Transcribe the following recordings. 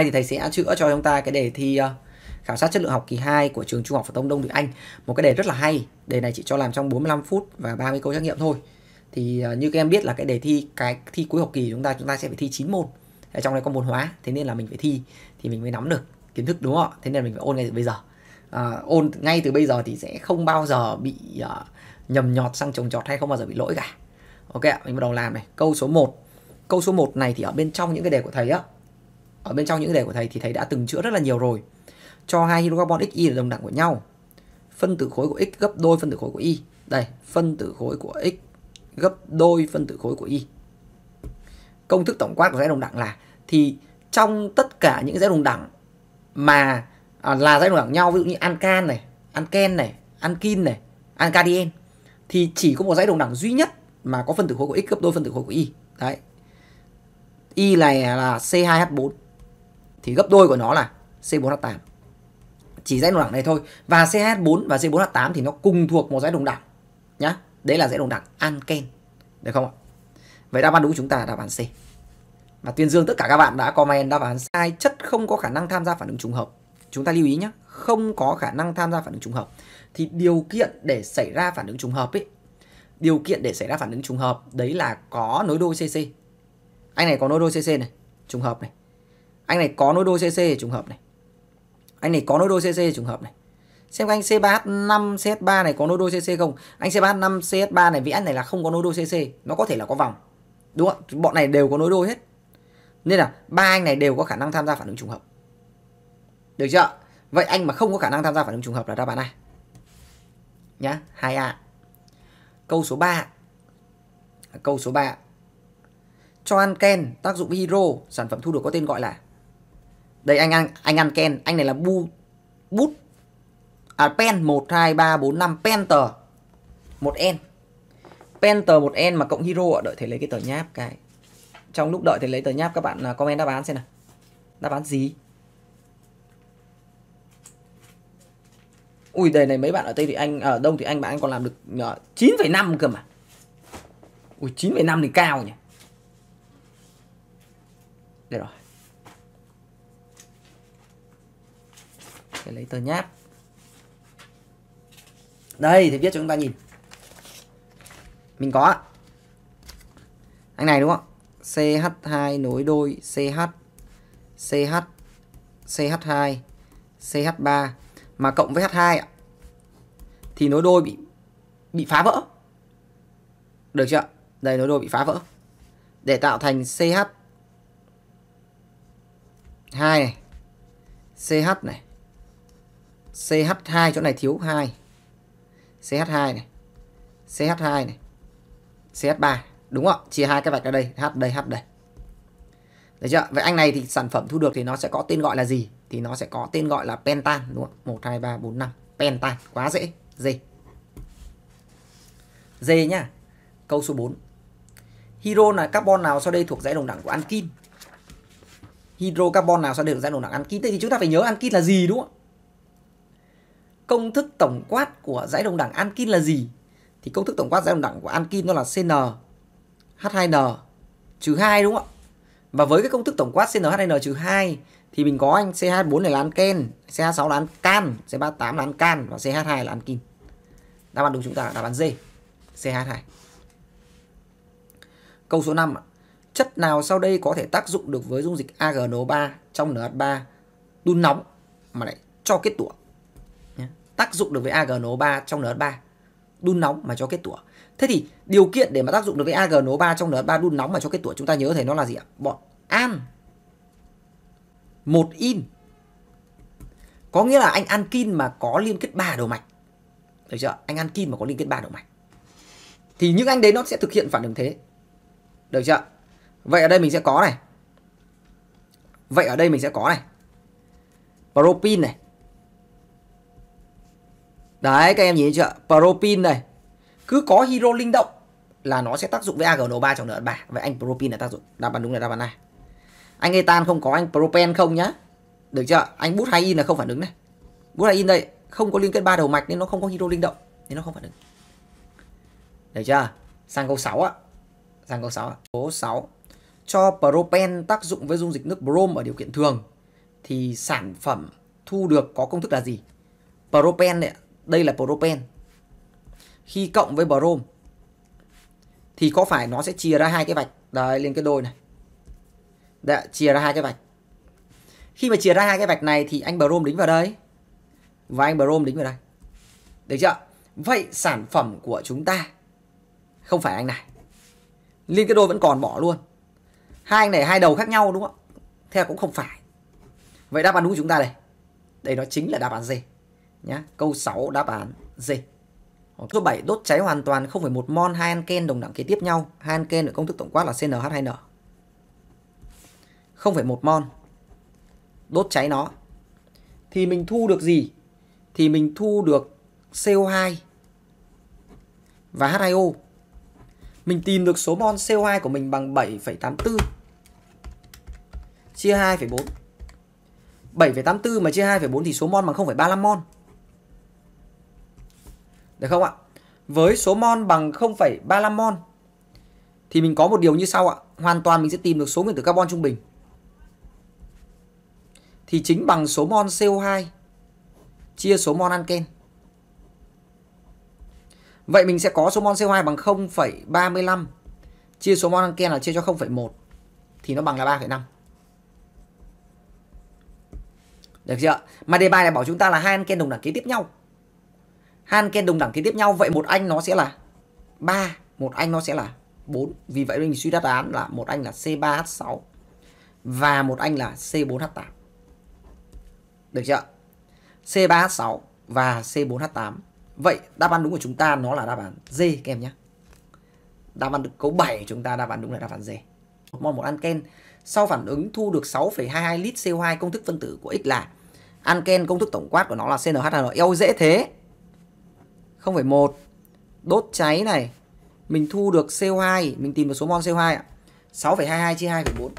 Đây thì thầy sẽ chữa cho chúng ta cái đề thi ờ, khảo sát chất lượng học kỳ 2 của trường Trung học phổ thông Đông Đức Anh. Một cái đề rất là hay. Đề này chỉ cho làm trong 45 phút và 30 câu trắc nghiệm thôi. Thì ờ, như các em biết là cái đề thi cái thi cuối học kỳ chúng ta chúng ta sẽ phải thi 9 môn. Ở trong này có môn hóa, thế nên là mình phải thi thì mình mới nắm được kiến thức đúng không ạ? Thế nên là mình phải ôn ngay từ bây giờ. À, ôn ngay từ bây giờ thì sẽ không bao giờ bị uh, nhầm nhọt sang trồng trọt hay không bao giờ bị lỗi cả. Ok ạ, mình bắt đầu làm này. Câu số 1. Câu số 1 này thì ở bên trong những cái đề của thầy á ở bên trong những đề của thầy thì thầy đã từng chữa rất là nhiều rồi. Cho hai hydrocarbon xy là đồng đẳng của nhau. Phân tử khối của x gấp đôi phân tử khối của y. Đây phân tử khối của x gấp đôi phân tử khối của y. Công thức tổng quát của dãy đồng đẳng là thì trong tất cả những dãy đồng đẳng mà à, là dãy đồng đẳng nhau ví dụ như ancan này anken này ankin này ancadien thì chỉ có một dãy đồng đẳng duy nhất mà có phân tử khối của x gấp đôi phân tử khối của y. Đấy. Y này là c2h4 thì gấp đôi của nó là C4H8 chỉ dãy đồng đẳng này thôi. Và CH4 và C4H8 thì nó cùng thuộc một dãy đồng đẳng, nhá. Đấy là dãy đồng đẳng anken được không ạ? Vậy đáp án đúng chúng ta là đáp án C. Và tuyên dương, tất cả các bạn đã comment đáp án sai chất không có khả năng tham gia phản ứng trùng hợp? Chúng ta lưu ý nhé không có khả năng tham gia phản ứng trùng hợp. Thì điều kiện để xảy ra phản ứng trùng hợp ấy, điều kiện để xảy ra phản ứng trùng hợp, đấy là có nối đôi CC anh này có nối đôi CC này, trùng hợp này anh này có nối đôi CC trùng hợp này. Anh này có nối đôi CC trùng hợp này. Xem anh C3H5 CH3 này có nối đôi CC không? Anh C3H5 CH3 này, vì anh này là không có nối đôi CC nó có thể là có vòng. Đúng không? Bọn này đều có nối đôi hết. Nên là ba anh này đều có khả năng tham gia phản ứng trùng hợp. Được chưa? Vậy anh mà không có khả năng tham gia phản ứng trùng hợp là đáp án này nhá 2A câu số 3 câu số 3 cho anken tác dụng với hydro, sản phẩm thu được có tên gọi là đây anh ăn anh ăn ken, anh này là bu bút à pen 1 2 3 4 5 penter. một n. Penter một n mà cộng hero ạ, đợi thầy lấy cái tờ nháp cái. Trong lúc đợi thầy lấy tờ nháp các bạn à, comment đáp án xem nào. Đáp án gì? Ui đề này mấy bạn ở Tây thì Anh ở Đông thì Anh bạn còn làm được à, 9,5 cơ mà. Ui 9,5 thì cao nhỉ. Đây rồi. Để lấy tờ nháp. Đây, thì viết cho chúng ta nhìn. Mình có anh này đúng không? CH2 nối đôi CH CH CH2 CH3 mà cộng với H2 ạ, thì nối đôi bị bị phá vỡ. Được chưa? Đây, nối đôi bị phá vỡ. Để tạo thành CH 2 này. CH này. CH2 chỗ này thiếu 2 CH2 này. CH2 này. CH3 đúng không? Chia hai cái vạch ở đây H đây H đây. Được chưa? Vậy anh này thì sản phẩm thu được thì nó sẽ có tên gọi là gì? Thì nó sẽ có tên gọi là pentan, đúng không? 1 2 3 4 5 pentan, quá dễ. D D nhá. Câu số 4 hydro là carbon nào sau đây thuộc dãy đồng đẳng của ankin hydrocarbon nào sau đây thuộc dãy đồng đẳng ankin thế thì chúng ta phải nhớ ankin là gì, đúng không? Công thức tổng quát của dãy đồng đẳng ankin là gì? Thì công thức tổng quát dãy đồng đẳng của ankin nó là CN H2N trừ 2 đúng không ạ? Và với cái công thức tổng quát CnH2n trừ 2 thì mình có anh CH4 này là anken, CH6 là ancan, C38 là ancan và CH2 là ankin. Đáp án đúng chúng ta là đáp án D, CH2. Câu số 5 Chất nào sau đây có thể tác dụng được với dung dịch AgNO3 trong NH3 đun nóng mà lại cho kết tủa? Tác dụng được với AgNO3 trong NH3 đun nóng mà cho kết tủa. Thế thì điều kiện để mà tác dụng được với AgNO3 trong NH3 đun nóng mà cho kết tủa, chúng ta nhớ thấy nó là gì ạ? Bọn an một in. Có nghĩa là anh ankin mà có liên kết ba đầu mạch. Được chưa? Anh ankin mà có liên kết ba đầu mạch. Thì những anh đấy nó sẽ thực hiện phản ứng thế. Được chưa? Vậy ở đây mình sẽ có này. Vậy ở đây mình sẽ có này. Propin này. Đấy các em nhìn thấy chưa? Propin này. Cứ có hydro linh động là nó sẽ tác dụng với AgNO3 trong NH3. Vậy anh propin là tác dụng. Đáp án đúng là đáp án này. Anh etan không có anh propen không nhá. Được chưa? Anh bút hay in là không phản ứng này. Bút hay in đây không có liên kết ba đầu mạch nên nó không có hydro linh động nên nó không phản ứng. Được chưa? Sang câu 6 ạ. Sang câu 6 ạ. Số 6. Cho propen tác dụng với dung dịch nước brom ở điều kiện thường thì sản phẩm thu được có công thức là gì? Propen này, đây là propen. Khi cộng với brom thì có phải nó sẽ chia ra hai cái vạch đấy lên cái đôi này. đã chia ra hai cái vạch. Khi mà chia ra hai cái vạch này thì anh brom đính vào đây và anh brom đính vào đây. Được chưa? Vậy sản phẩm của chúng ta không phải anh này. Liên cái đôi vẫn còn bỏ luôn. Hai anh này hai đầu khác nhau, đúng không? Theo cũng không phải. Vậy đáp án đúng của chúng ta đây. Đây nó chính là đáp án D. Nhá. Câu 6 đáp án D. Ờ, số 7 đốt cháy hoàn toàn 0,1 mol hai anken đồng đẳng kế tiếp nhau. Hai anken ở công thức tổng quát là CnH2n. 0,1 mol. Đốt cháy nó. Thì mình thu được gì? Thì mình thu được CO2 và H2O. Mình tìm được số mol CO2 của mình bằng 7,84 chia 2,4. 7,84 mà chia 2,4 thì số mol bằng 0,35 mol. Được không ạ? Với số mol bằng 0,35 mol thì mình có một điều như sau ạ. Hoàn toàn mình sẽ tìm được số nguyên tử carbon trung bình. Thì chính bằng số mol CO2 chia số mol anken. Vậy mình sẽ có số mol CO2 bằng 0,35 chia số mol anken là chia cho 0,1 thì nó bằng là 3,5. Được chưa? Mà đề bài này bảo chúng ta là hai anken đồng đẳng kế tiếp nhau. Han Ken đồng đẳng kế tiếp nhau vậy một anh nó sẽ là 3, một anh nó sẽ là 4. Vì vậy mình suy đáp án là một anh là C3H6 và một anh là C4H8. Được chưa? C3H6 và C4H8. Vậy đáp án đúng của chúng ta nó là đáp án D các em nhé. Đáp án câu 7 chúng ta đáp án đúng là đáp án D. Một mol một anken sau phản ứng thu được 6,22 lít CO2 công thức phân tử của X là anken công thức tổng quát của nó là CnH2n. Eo dễ thế. 0,1 đốt cháy này mình thu được CO2, mình tìm được số mol CO2 ạ. 6,22 chia 2,4.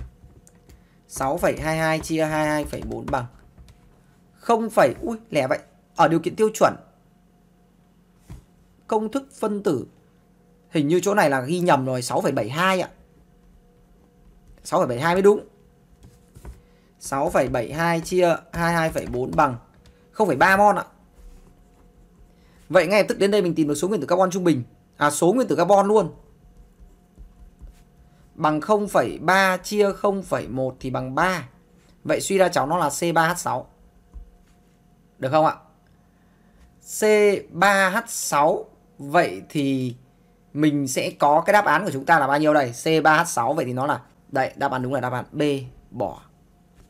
6,22 chia 22,4 bằng 0, ui lẻ vậy. Ở điều kiện tiêu chuẩn công thức phân tử hình như chỗ này là ghi nhầm rồi 6,72 ạ. 6,72 mới đúng. 6,72 chia 22,4 bằng 0,3 mol ạ. Vậy ngay lập tức đến đây mình tìm được số nguyên tử carbon trung bình. À số nguyên tử carbon luôn. Bằng 0,3 chia 0,1 thì bằng 3. Vậy suy ra cháu nó là C3H6. Được không ạ? C3H6 vậy thì mình sẽ có cái đáp án của chúng ta là bao nhiêu đây? C3H6 vậy thì nó là đây, đáp án đúng là đáp án B bỏ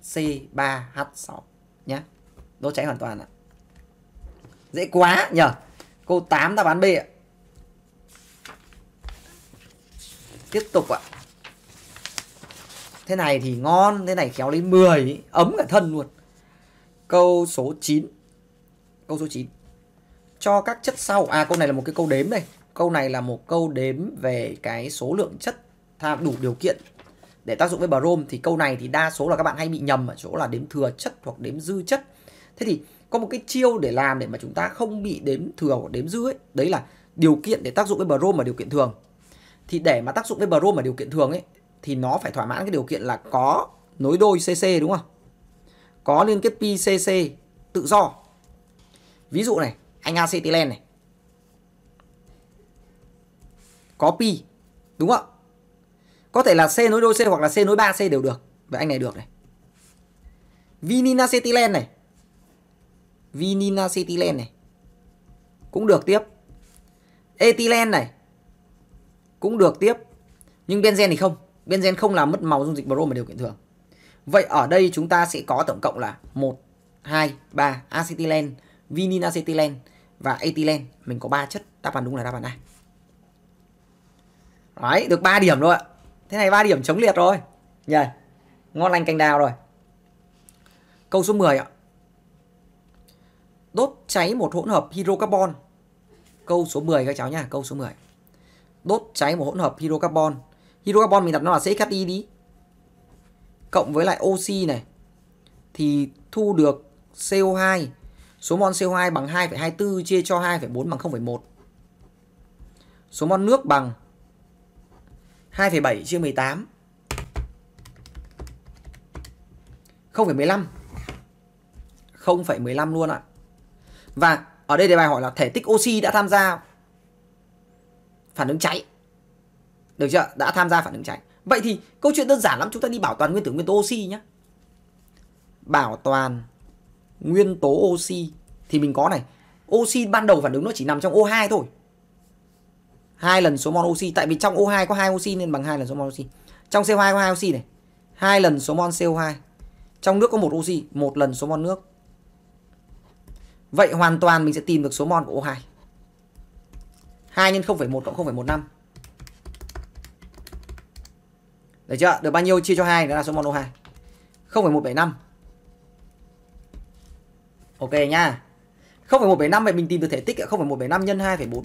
C3H6 nhé. Đốt cháy hoàn toàn ạ. Dễ quá nhờ. Câu 8 đáp án B ạ. Tiếp tục ạ. Thế này thì ngon, thế này khéo lấy 10, ấm cả thân luôn. Câu số 9. Câu số 9. Cho các chất sau, à câu này là một cái câu đếm đây. Câu này là một câu đếm về cái số lượng chất tham đủ điều kiện để tác dụng với brom thì câu này thì đa số là các bạn hay bị nhầm ở chỗ là đếm thừa chất hoặc đếm dư chất. Thế thì có một cái chiêu để làm để mà chúng ta không bị đếm thừa hoặc đếm dư ấy, đấy là điều kiện để tác dụng với brom ở điều kiện thường. Thì để mà tác dụng với brom ở điều kiện thường ấy thì nó phải thỏa mãn cái điều kiện là có nối đôi CC đúng không? Có liên kết pi CC tự do. Ví dụ này, anh acetylen này. Có pi, đúng không? Có thể là C nối đôi C hoặc là C nối 3C đều được. Vậy anh này được này. Vininacetylen này. Vininacetylen này. Cũng được tiếp. Ethylene này. Cũng được tiếp. Nhưng benzen thì không. Benzen không làm mất màu dung dịch brom ở điều kiện thường. Vậy ở đây chúng ta sẽ có tổng cộng là 1, 2, 3 acetylen, vininacetylen và ethylene. Mình có 3 chất. Đáp án đúng là đáp án A. Đấy, được 3 điểm rồi ạ. Thế này 3 điểm chống liệt rồi. Nhỉ? Ngon lành cành đào rồi. Câu số 10 ạ. Đốt cháy một hỗn hợp hydrocarbon. Câu số 10 các cháu nha, câu số 10. Đốt cháy một hỗn hợp hydrocarbon. Hydrocarbon mình đặt nó là CHI đi. Cộng với lại oxy này thì thu được CO2. Số mol CO2 bằng 2,24 chia cho 2,4 bằng 0,1. Số mol nước bằng 2,7 chia 18 0,15 0,15 luôn ạ. Và ở đây đề bài hỏi là thể tích oxy đã tham gia phản ứng cháy. Được chưa? Đã tham gia phản ứng cháy. Vậy thì câu chuyện đơn giản lắm, chúng ta đi bảo toàn nguyên tử nguyên tố oxy nhé. Bảo toàn nguyên tố oxy thì mình có này, oxy ban đầu phản ứng nó chỉ nằm trong O2 thôi. Hai lần số mol oxy tại vì trong O2 có hai oxy nên bằng hai lần số mol oxy. Trong CO2 có hai oxy này. hai lần số mol CO2. Trong nước có một oxy, một lần số mol nước. Vậy hoàn toàn mình sẽ tìm được số mol của O2. 2 nhân 0,1 cộng 0,15. Được chưa? Được bao nhiêu chia cho 2 đó là số mol O2. 0,175. Ok nha. 0,175 vậy mình tìm được thể tích 0,175 nhân 2,4.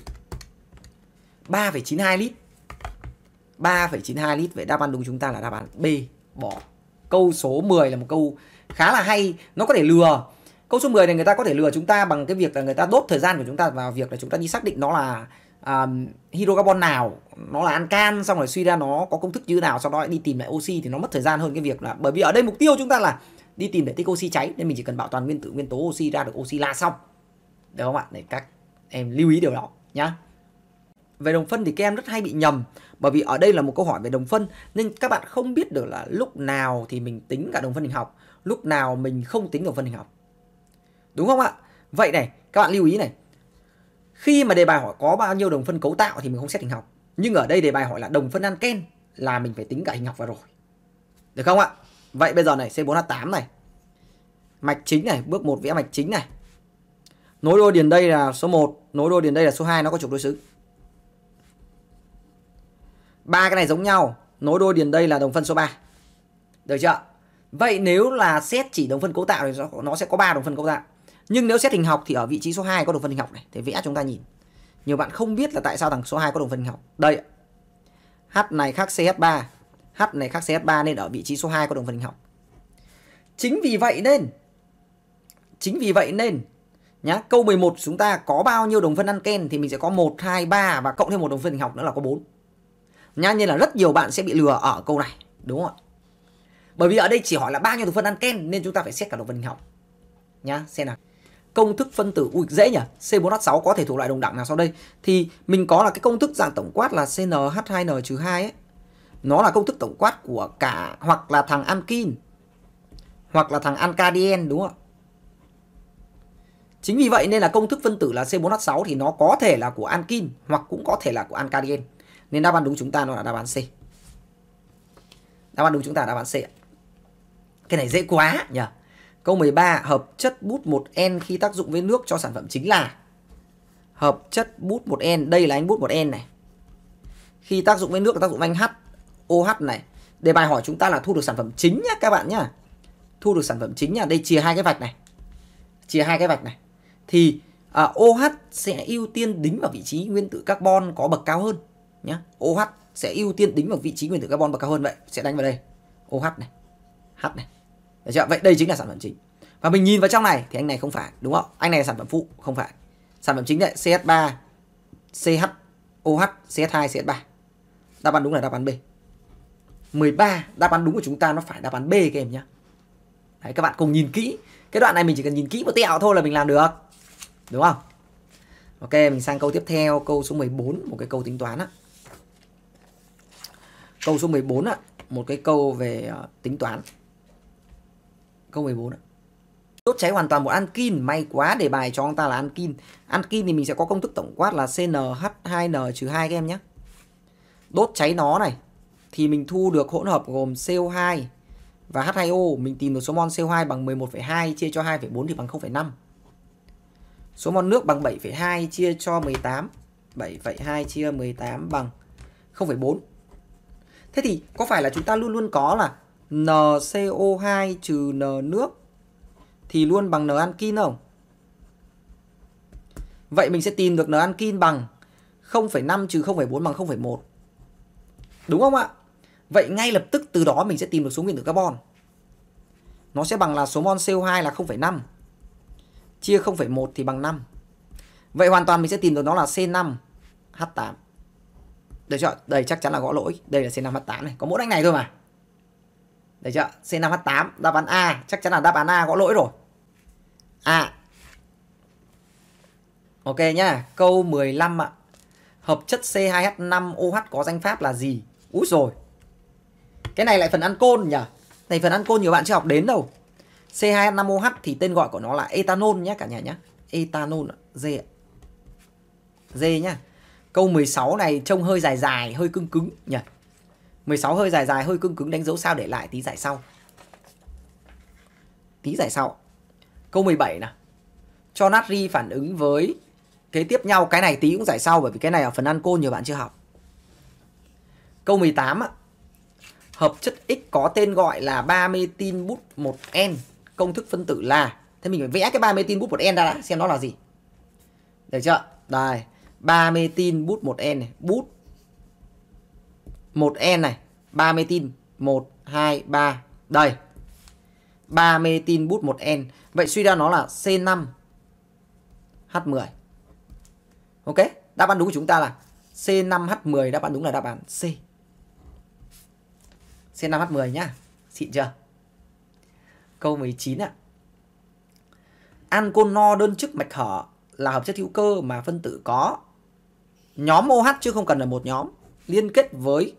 3,92 lít. 3,92 lít vậy đáp án đúng chúng ta là đáp án B bỏ. Câu số 10 là một câu khá là hay, nó có thể lừa. Câu số 10 này người ta có thể lừa chúng ta bằng cái việc là người ta đốt thời gian của chúng ta vào việc là chúng ta đi xác định nó là um, hydrocarbon nào, nó là ancan xong rồi suy ra nó có công thức như nào sau đó đi tìm lại oxy thì nó mất thời gian hơn cái việc là bởi vì ở đây mục tiêu chúng ta là đi tìm để tích oxy cháy nên mình chỉ cần bảo toàn nguyên tử nguyên tố oxy ra được oxy là xong. Được không ạ? Để các em lưu ý điều đó nhá. Về đồng phân thì các em rất hay bị nhầm bởi vì ở đây là một câu hỏi về đồng phân nên các bạn không biết được là lúc nào thì mình tính cả đồng phân hình học, lúc nào mình không tính đồng phân hình học. Đúng không ạ? Vậy này, các bạn lưu ý này. Khi mà đề bài hỏi có bao nhiêu đồng phân cấu tạo thì mình không xét hình học. Nhưng ở đây đề bài hỏi là đồng phân anken là mình phải tính cả hình học vào rồi. Được không ạ? Vậy bây giờ này C4H8 này. Mạch chính này, bước 1 vẽ mạch chính này. Nối đôi điền đây là số 1, nối đôi điền đây là số 2 nó có trục đối xứng ba cái này giống nhau nối đôi điền đây là đồng phân số 3 được chưa vậy nếu là xét chỉ đồng phân cấu tạo thì nó sẽ có ba đồng phân cấu tạo nhưng nếu xét hình học thì ở vị trí số 2 có đồng phân hình học này thì vẽ chúng ta nhìn nhiều bạn không biết là tại sao thằng số 2 có đồng phân hình học đây H này khác CH3 H này khác CH3 nên ở vị trí số 2 có đồng phân hình học chính vì vậy nên chính vì vậy nên nhá câu 11 chúng ta có bao nhiêu đồng phân ăn ken thì mình sẽ có 1 2 3 và cộng thêm một đồng phân hình học nữa là có 4 Nhá, nên là rất nhiều bạn sẽ bị lừa ở câu này, đúng không ạ? Bởi vì ở đây chỉ hỏi là bao nhiêu đồng phân ăn ken nên chúng ta phải xét cả đồng phân hình học. Nhá, xem nào. Công thức phân tử ui dễ nhỉ? C4H6 có thể thuộc loại đồng đẳng nào sau đây? Thì mình có là cái công thức dạng tổng quát là CnH2n-2 ấy. Nó là công thức tổng quát của cả hoặc là thằng ankin hoặc là thằng ankadien đúng không ạ? Chính vì vậy nên là công thức phân tử là C4H6 thì nó có thể là của ankin hoặc cũng có thể là của ankadien. Nên đáp án đúng chúng ta nó là đáp án C. Đáp án đúng chúng ta là đáp án C. Cái này dễ quá nhỉ. Câu 13, hợp chất bút 1N khi tác dụng với nước cho sản phẩm chính là hợp chất bút 1N, đây là anh bút 1N này. Khi tác dụng với nước là tác dụng anh H, OH này. Đề bài hỏi chúng ta là thu được sản phẩm chính nhá các bạn nhá. Thu được sản phẩm chính nhá, đây chia hai cái vạch này. Chia hai cái vạch này. Thì à, OH sẽ ưu tiên đính vào vị trí nguyên tử carbon có bậc cao hơn nhá OH sẽ ưu tiên đính vào vị trí nguyên tử carbon bậc cao hơn vậy sẽ đánh vào đây OH này H này được chưa? vậy đây chính là sản phẩm chính. Và mình nhìn vào trong này thì anh này không phải đúng không? Anh này là sản phẩm phụ không phải. Sản phẩm chính là CH3 CH OH CH2 CH3 đáp án đúng là đáp án B. 13 đáp án đúng của chúng ta nó phải đáp án B các em nhé Đấy, các bạn cùng nhìn kỹ. Cái đoạn này mình chỉ cần nhìn kỹ một tẹo thôi là mình làm được. Đúng không? Ok mình sang câu tiếp theo câu số 14 một cái câu tính toán á. Câu số 14 ạ, một cái câu về uh, tính toán. Câu 14 ạ. Đốt cháy hoàn toàn một ankin, may quá để bài cho ông ta là ankin. Ankin thì mình sẽ có công thức tổng quát là CnH2n-2 các em nhé. Đốt cháy nó này thì mình thu được hỗn hợp gồm CO2 và H2O, mình tìm được số mol CO2 bằng 11,2 chia cho 2,4 thì bằng 0,5. Số mol nước bằng 7,2 chia cho 18. 7,2 chia 18 bằng 0,4. Thế thì có phải là chúng ta luôn luôn có là NCO2 trừ N nước thì luôn bằng N ankin không? Vậy mình sẽ tìm được N ankin bằng 0,5 trừ 0,4 bằng 0,1. Đúng không ạ? Vậy ngay lập tức từ đó mình sẽ tìm được số nguyên tử carbon. Nó sẽ bằng là số mol CO2 là 0,5. Chia 0,1 thì bằng 5. Vậy hoàn toàn mình sẽ tìm được nó là C5H8. Được chưa? Đây chắc chắn là gõ lỗi. Đây là C5H8 này. Có mỗi anh này thôi mà. Được chưa? C5H8 đáp án A chắc chắn là đáp án A có lỗi rồi. A. À. Ok nhá, câu 15 ạ. Hợp chất C2H5OH có danh pháp là gì? Úi rồi. Cái này lại phần ăn côn nhỉ? Này phần ăn côn nhiều bạn chưa học đến đâu. C2H5OH thì tên gọi của nó là ethanol nhé cả nhà nhé. Ethanol D. D nhá. Câu 16 này trông hơi dài dài, hơi cứng cứng nhỉ. 16 hơi dài dài, hơi cứng cứng đánh dấu sao để lại tí giải sau. Tí giải sau. Câu 17 nè. Cho natri phản ứng với kế tiếp nhau. Cái này tí cũng giải sau bởi vì cái này ở phần ăn cô nhiều bạn chưa học. Câu 18 ạ. Hợp chất X có tên gọi là 3 metin bút 1N. Công thức phân tử là Thế mình phải vẽ cái 3 metin bút 1N ra đã xem nó là gì. Được chưa? Đây, 3 metin bút 1N này, bút 1N này, 3 metin 1 2 3. Đây. 3 metin bút 1N. Vậy suy ra nó là C5 H10. Ok, đáp án đúng của chúng ta là C5H10, đáp án đúng là đáp án C. C5H10 nhá. Xịn chưa? Câu 19 ạ. Ancol no đơn chức mạch hở là hợp chất hữu cơ mà phân tử có nhóm OH chứ không cần là một nhóm liên kết với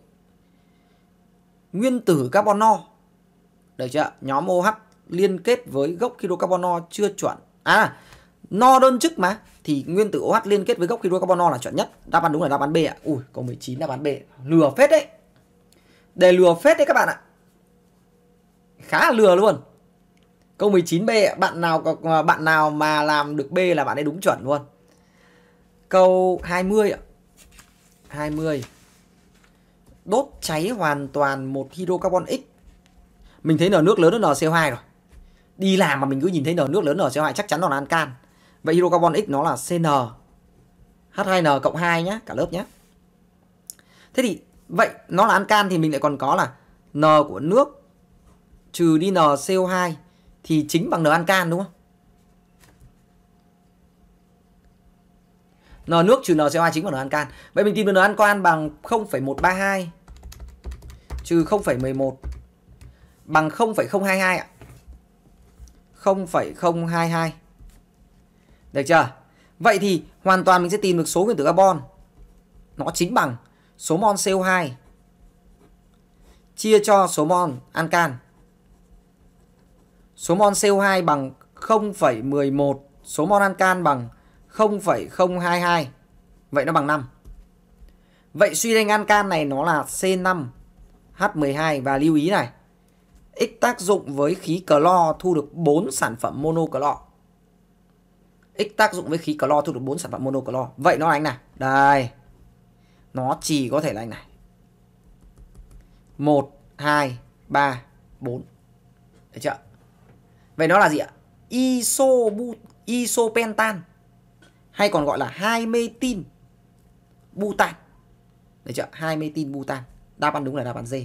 nguyên tử carbon no. Được chưa? Nhóm OH liên kết với gốc hydrocarbon no chưa chuẩn. À, no đơn chức mà thì nguyên tử OH liên kết với gốc hydrocarbon no là chuẩn nhất. Đáp án đúng là đáp án B ạ. Ui, câu 19 đáp án B. Lừa phết đấy. Đề lừa phết đấy các bạn ạ. Khá là lừa luôn. Câu 19B bạn nào à, bạn nào mà làm được B là bạn ấy đúng chuẩn luôn. Câu 20 ạ. 20. Đốt cháy hoàn toàn một hydrocarbon X. Mình thấy nở nước lớn hơn NCO2 rồi. Đi làm mà mình cứ nhìn thấy nở nước lớn nở NCO2 chắc chắn nó là ancan. Vậy hydrocarbon X nó là CN. H2N cộng 2 nhá, cả lớp nhá. Thế thì vậy nó là ancan thì mình lại còn có là N của nước trừ đi NCO2 thì chính bằng N ancan đúng không? N nước trừ NCO2 chính bằng N ancan. Vậy mình tìm được N ancan bằng 0,132 trừ 0,11 bằng 0,022 ạ. 0,022. Được chưa? Vậy thì hoàn toàn mình sẽ tìm được số nguyên tử carbon. Nó chính bằng số mol CO2 chia cho số mol ancan. Số mol CO2 bằng 0,11, số mol ancan bằng 0,022. Vậy nó bằng 5. Vậy suy ra ancan này nó là C5 H12 và lưu ý này. X tác dụng với khí clo thu được 4 sản phẩm monoclo. X tác dụng với khí clo thu được 4 sản phẩm monoclo. Vậy nó là anh này. Đây. Nó chỉ có thể là anh này. 1 2 3 4. Được chưa? Vậy nó là gì ạ? Isobut isopentan, hay còn gọi là 2 metin butan. Được chưa? 2 metin butan. Đáp án đúng là đáp án D.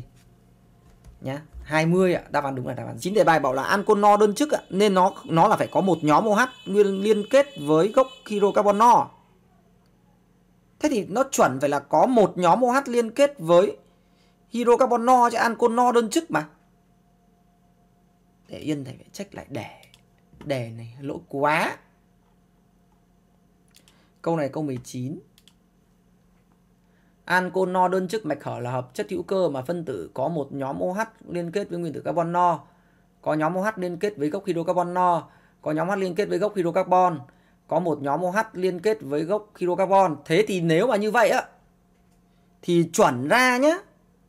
Nhá. 20 ạ, đáp án đúng là đáp án. chín đề bài bảo là ancol no đơn chức ạ, nên nó nó là phải có một nhóm OH nguyên liên kết với gốc hydrocarbon no. Thế thì nó chuẩn phải là có một nhóm OH liên kết với hydrocarbon no chứ ancol no đơn chức mà. Để yên thầy phải check lại đề. Đề này lỗi quá. Câu này câu 19. Ancol no đơn chức mạch hở là hợp chất hữu cơ mà phân tử có một nhóm OH liên kết với nguyên tử carbon no, có nhóm OH liên kết với gốc hydrocarbon no, có nhóm OH liên kết với gốc hydrocarbon, có một nhóm OH liên kết với gốc hydrocarbon. Thế thì nếu mà như vậy á thì chuẩn ra nhá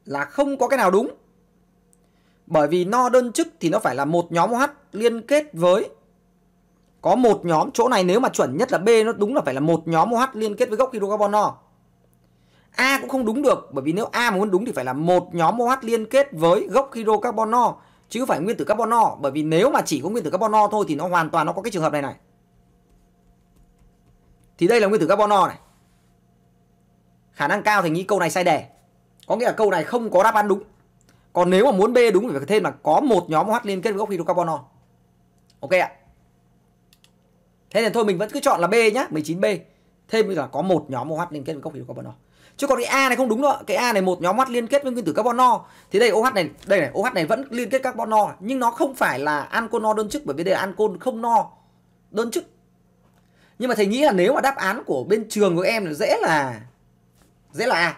là không có cái nào đúng. Bởi vì no đơn chức thì nó phải là một nhóm OH liên kết với có một nhóm chỗ này nếu mà chuẩn nhất là B nó đúng là phải là một nhóm OH liên kết với gốc hydrocarbon no. A cũng không đúng được bởi vì nếu A mà muốn đúng thì phải là một nhóm OH liên kết với gốc hydrocarbon no chứ không phải nguyên tử carbon no bởi vì nếu mà chỉ có nguyên tử carbon no thôi thì nó hoàn toàn nó có cái trường hợp này này. Thì đây là nguyên tử carbon no này. Khả năng cao thì nghĩ câu này sai đề. Có nghĩa là câu này không có đáp án đúng. Còn nếu mà muốn B đúng thì phải thêm là có một nhóm OH liên kết với gốc hydrocarbon no. Ok ạ. Thế nên thôi mình vẫn cứ chọn là B nhá, 19B. Thêm là có một nhóm OH liên kết với gốc hydrocarbon no. Chứ còn cái A này không đúng đâu. Cái A này một nhóm OH liên kết với nguyên tử carbon no. Thì đây OH này, đây này, OH này vẫn liên kết carbon no nhưng nó không phải là ancol no đơn chức bởi vì đây là ancol không no. đơn chức nhưng mà thầy nghĩ là nếu mà đáp án của bên trường của em là dễ là dễ là A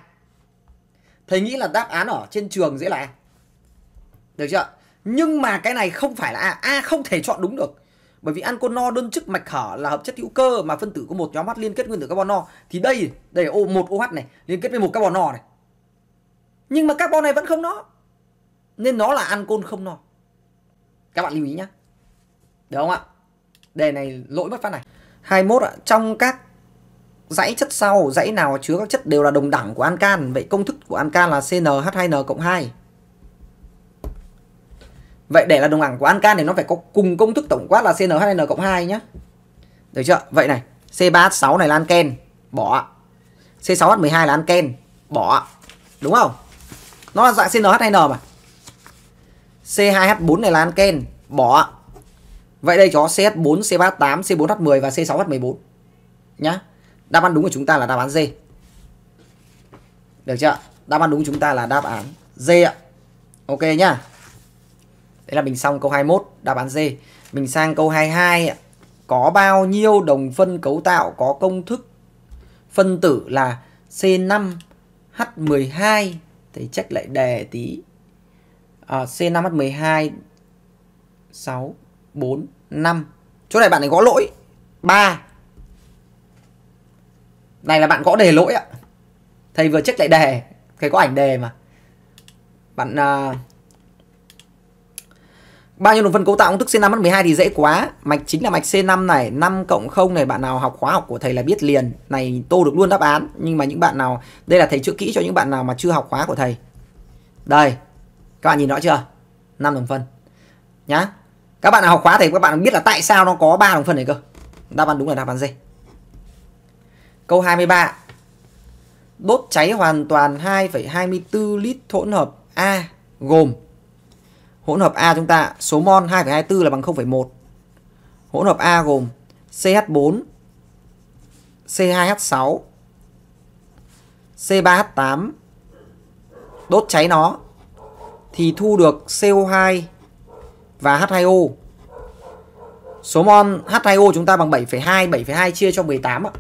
thầy nghĩ là đáp án ở trên trường dễ là A được chưa nhưng mà cái này không phải là A A không thể chọn đúng được bởi vì ancol no đơn chức mạch hở là hợp chất hữu cơ mà phân tử có một nhóm H liên kết nguyên tử carbon no. Thì đây đây là O một OH này, liên kết với một carbon no này. Nhưng mà carbon này vẫn không no. Nên nó là ancol không no. Các bạn lưu ý nhé được không ạ? Đề này lỗi mất phát này. 21 ạ, trong các dãy chất sau, dãy nào chứa các chất đều là đồng đẳng của ancan vậy công thức của ancan là CnH2n cộng 2 Vậy để là đồng đẳng của ancan thì nó phải có cùng công thức tổng quát là CnH2n cộng 2 nhá. Được chưa? Vậy này, C3H6 này là anken, bỏ. C6H12 là anken, bỏ. Đúng không? Nó là dạng CnH2n mà. C2H4 này là anken, bỏ. Vậy đây có CH4, C3H8, C4H10 và C6H14. Nhá. Đáp án đúng của chúng ta là đáp án D. Được chưa? Đáp án đúng của chúng ta là đáp án D ạ. Ok nhá. Đấy là mình xong câu 21 đáp án D. Mình sang câu 22 ạ. Có bao nhiêu đồng phân cấu tạo có công thức phân tử là C5H12 Thầy check lại đề tí. À, C5H12 6 4 5. Chỗ này bạn này gõ lỗi 3. Này là bạn gõ đề lỗi ạ. Thầy vừa check lại đề, thầy có ảnh đề mà. Bạn uh, Bao nhiêu đồng phân cấu tạo công thức C5 12 thì dễ quá. Mạch chính là mạch C5 này, 5 cộng 0 này bạn nào học khóa học của thầy là biết liền. Này tô được luôn đáp án, nhưng mà những bạn nào đây là thầy chữa kỹ cho những bạn nào mà chưa học khóa của thầy. Đây. Các bạn nhìn rõ chưa? 5 đồng phân. Nhá. Các bạn nào học khóa thầy các bạn biết là tại sao nó có 3 đồng phân này cơ. Đáp án đúng là đáp án D. Câu 23. Đốt cháy hoàn toàn 2,24 lít hỗn hợp A gồm Hỗn hợp A chúng ta số mol 2,24 là bằng 0,1. Hỗn hợp A gồm CH4, C2H6, C3H8 đốt cháy nó thì thu được CO2 và H2O. Số mol H2O chúng ta bằng 7,2, 7,2 chia cho 18 ạ.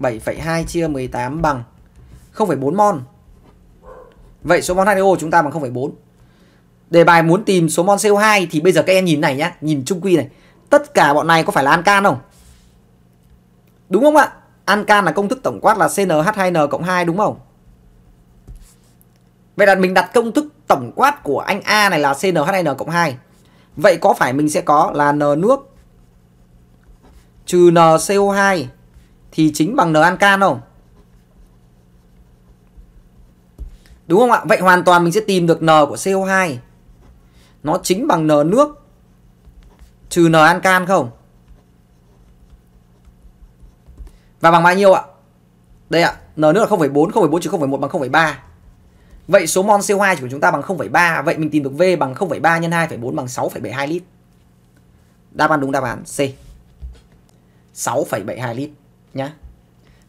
7,2 chia 18 bằng 0,4 mol. Vậy số mol H2O chúng ta bằng 0,4. Đề bài muốn tìm số mol CO2 thì bây giờ các em nhìn này nhá, nhìn chung quy này. Tất cả bọn này có phải là ancan không? Đúng không ạ? Ancan là công thức tổng quát là CnH2n cộng 2 đúng không? Vậy là mình đặt công thức tổng quát của anh A này là CnH2n cộng 2. Vậy có phải mình sẽ có là N nước trừ N CO2 thì chính bằng N ancan không? Đúng không ạ? Vậy hoàn toàn mình sẽ tìm được N của CO2 nó chính bằng n nước trừ n ancan không? Và bằng bao nhiêu ạ? Đây ạ, n nước là 0,4, 0,4 trừ 0,1 bằng 0,3. Vậy số mol CO2 của chúng ta bằng 0,3, vậy mình tìm được V bằng 0,3 nhân 2,4 bằng 6,72 lít. Đáp án đúng đáp án C. 6,72 lít nhá.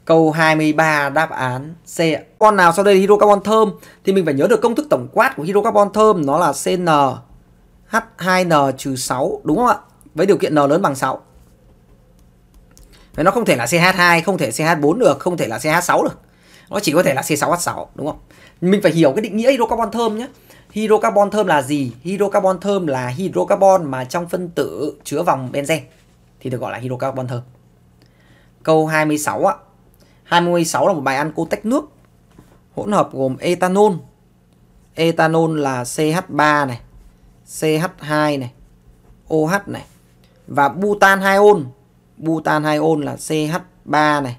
Câu 23 đáp án C. Con nào sau đây là hydrocarbon thơm thì mình phải nhớ được công thức tổng quát của hydrocarbon thơm nó là CN H2N-6 đúng không ạ? Với điều kiện N lớn bằng 6. Vậy nó không thể là CH2, không thể CH4 được, không thể là CH6 được. Nó chỉ có thể là C6H6 đúng không? Mình phải hiểu cái định nghĩa hydrocarbon thơm nhé. Hydrocarbon thơm là gì? Hydrocarbon thơm là hydrocarbon mà trong phân tử chứa vòng benzen thì được gọi là hydrocarbon thơm. Câu 26 ạ. 26 là một bài ăn cô tách nước. Hỗn hợp gồm ethanol. Ethanol là CH3 này, CH2 này, OH này và butan 2 ôn. Butan 2 ôn là CH3 này,